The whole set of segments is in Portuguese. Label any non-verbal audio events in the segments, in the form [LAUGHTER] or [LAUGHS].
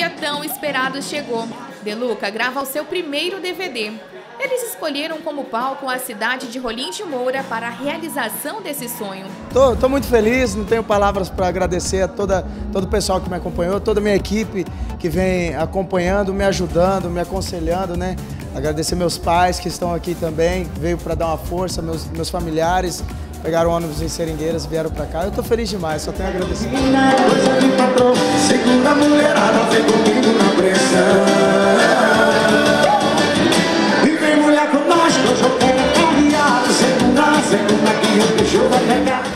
dia tão esperado chegou. Deluca grava o seu primeiro DVD. Eles escolheram como palco a cidade de Rolim de Moura para a realização desse sonho. Estou muito feliz, não tenho palavras para agradecer a toda, todo o pessoal que me acompanhou, toda a minha equipe que vem acompanhando, me ajudando, me aconselhando, né? Agradecer meus pais que estão aqui também, veio para dar uma força, meus, meus familiares, pegaram ônibus em Seringueiras, vieram para cá. Eu estou feliz demais, só tenho a agradecer.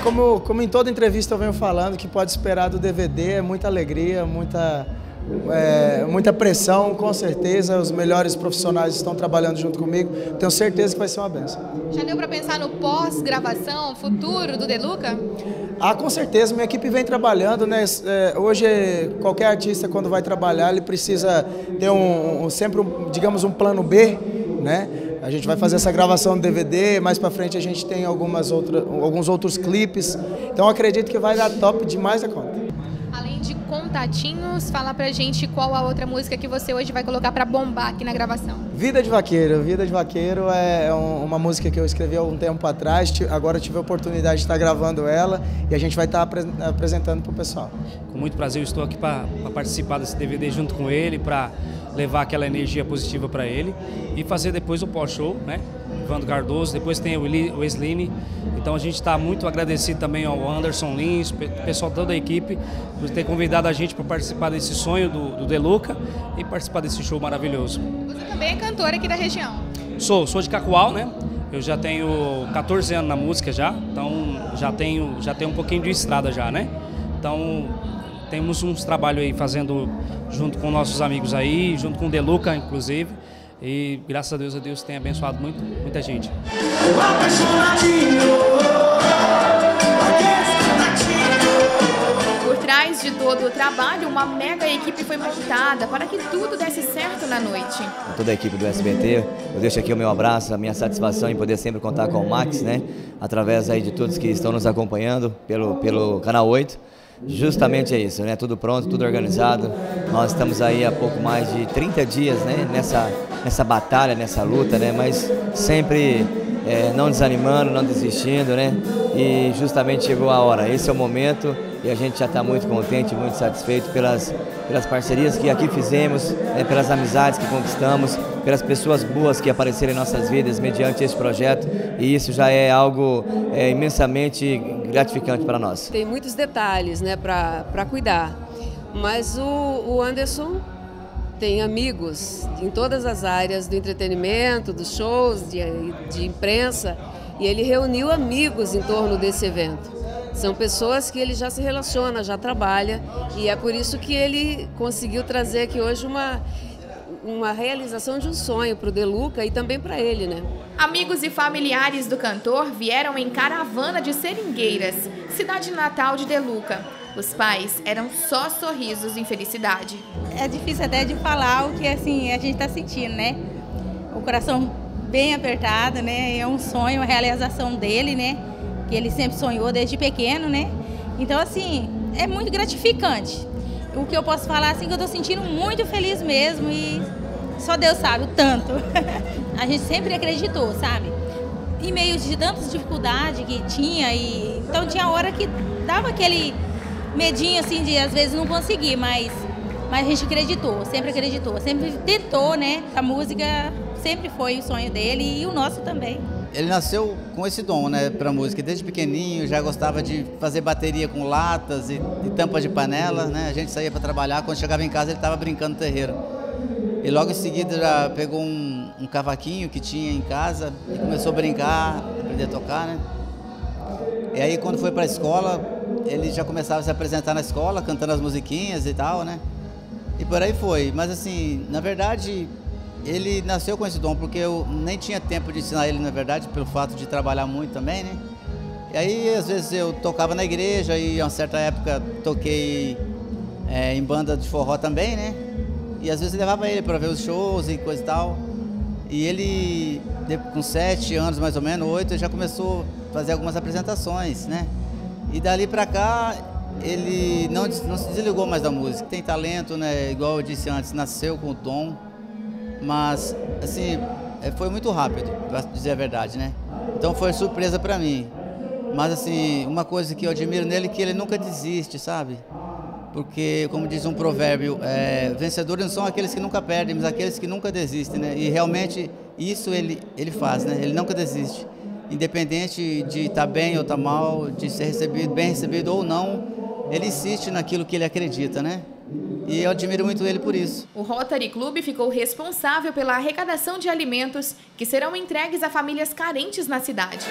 Como, como em toda entrevista eu venho falando, que pode esperar do DVD é muita alegria, muita, é, muita pressão, com certeza. Os melhores profissionais estão trabalhando junto comigo. Tenho certeza que vai ser uma benção. Já deu para pensar no pós-gravação, futuro do Deluca? Ah, com certeza. Minha equipe vem trabalhando, né? É, hoje, qualquer artista, quando vai trabalhar, ele precisa ter um, um sempre, um, digamos, um plano B, né? A gente vai fazer essa gravação do DVD, mais para frente a gente tem algumas outra, alguns outros clipes. Então acredito que vai dar top demais a conta. Contatinhos, fala pra gente qual a outra música que você hoje vai colocar para bombar aqui na gravação. Vida de Vaqueiro. Vida de Vaqueiro é uma música que eu escrevi há um tempo atrás, agora tive a oportunidade de estar gravando ela e a gente vai estar apresentando para o pessoal. Com muito prazer eu estou aqui para participar desse DVD junto com ele, para levar aquela energia positiva para ele e fazer depois o pós-show, né? Evandro Cardoso, depois tem o Sline. Então a gente está muito agradecido também ao Anderson Lins, pessoal toda a equipe, por ter convidado a gente para participar desse sonho do, do Deluca e participar desse show maravilhoso. Você também é cantor aqui da região? Sou, sou de Cacoal, né? Eu já tenho 14 anos na música já, então já tenho, já tenho um pouquinho de estrada já, né? Então temos uns trabalhos aí fazendo junto com nossos amigos aí, junto com o Deluca, inclusive. E graças a Deus, a Deus tem abençoado muito, muita gente. Por trás de todo o trabalho, uma mega equipe foi montada para que tudo desse certo na noite. Toda a equipe do SBT, eu deixo aqui o meu abraço, a minha satisfação em poder sempre contar com o Max, né? Através aí de todos que estão nos acompanhando pelo, pelo Canal 8. Justamente é isso, né? Tudo pronto, tudo organizado. Nós estamos aí há pouco mais de 30 dias, né? Nessa, nessa batalha, nessa luta, né? Mas sempre é, não desanimando, não desistindo, né? E justamente chegou a hora. Esse é o momento e a gente já está muito contente, muito satisfeito pelas, pelas parcerias que aqui fizemos, né? pelas amizades que conquistamos, pelas pessoas boas que apareceram em nossas vidas mediante esse projeto e isso já é algo é, imensamente gratificante para nós. Tem muitos detalhes né, para cuidar, mas o, o Anderson tem amigos em todas as áreas do entretenimento, dos shows, de, de imprensa, e ele reuniu amigos em torno desse evento. São pessoas que ele já se relaciona, já trabalha, e é por isso que ele conseguiu trazer aqui hoje uma, uma realização de um sonho para o Deluca e também para ele, né? Amigos e familiares do cantor vieram em caravana de Seringueiras, cidade natal de Deluca. Os pais eram só sorrisos e felicidade. É difícil até de falar o que assim a gente está sentindo, né? O coração bem apertado, né? É um sonho, a realização dele, né? Que ele sempre sonhou desde pequeno, né? Então assim é muito gratificante. O que eu posso falar assim que eu estou sentindo muito feliz mesmo e só Deus sabe o tanto. [LAUGHS] a gente sempre acreditou, sabe? Em meio de tantas dificuldades que tinha e então tinha hora que dava aquele medinho assim de às vezes não conseguir, mas, mas a gente acreditou, sempre acreditou, sempre tentou, né? A música sempre foi o sonho dele e o nosso também. Ele nasceu com esse dom, né, para música. Desde pequenininho já gostava de fazer bateria com latas e, e tampas de panela, né? A gente saía para trabalhar, quando chegava em casa ele estava brincando no terreiro. E logo em seguida já pegou um, um cavaquinho que tinha em casa e começou a brincar, aprender a tocar, né? E aí quando foi para a escola, ele já começava a se apresentar na escola, cantando as musiquinhas e tal, né? E por aí foi. Mas assim, na verdade, ele nasceu com esse dom, porque eu nem tinha tempo de ensinar ele, na verdade, pelo fato de trabalhar muito também, né? E aí, às vezes, eu tocava na igreja e, a uma certa época, toquei é, em banda de forró também, né? E às vezes levava ele para ver os shows e coisa e tal. E ele, com sete anos mais ou menos, oito, já começou a fazer algumas apresentações, né? E dali para cá, ele não, não se desligou mais da música. Tem talento, né? Igual eu disse antes, nasceu com o dom, mas assim é, foi muito rápido, para dizer a verdade, né? Então foi surpresa para mim. Mas assim, uma coisa que eu admiro nele é que ele nunca desiste, sabe? Porque, como diz um provérbio, é, vencedores não são aqueles que nunca perdem, mas aqueles que nunca desistem, né? E realmente isso ele, ele faz, né? Ele nunca desiste. Independente de estar tá bem ou estar tá mal, de ser recebido, bem recebido ou não, ele insiste naquilo que ele acredita, né? E eu admiro muito ele por isso. O Rotary Club ficou responsável pela arrecadação de alimentos que serão entregues a famílias carentes na cidade.